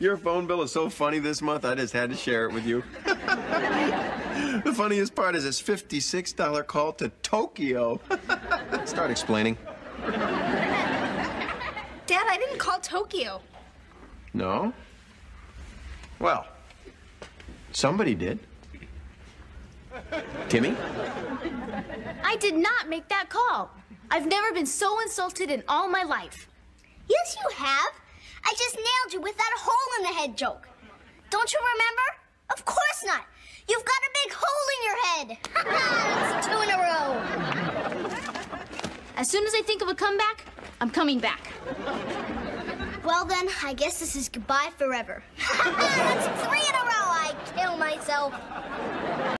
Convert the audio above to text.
Your phone bill is so funny this month, I just had to share it with you. the funniest part is this $56 call to Tokyo. Start explaining. Dad, I didn't call Tokyo. No? Well, somebody did. Kimmy? I did not make that call. I've never been so insulted in all my life. Yes, you have. I just nailed you with that hole in the head joke. Don't you remember? Of course not. You've got a big hole in your head. That's two in a row. As soon as I think of a comeback, I'm coming back. Well, then, I guess this is goodbye forever. That's three in a row. I kill myself.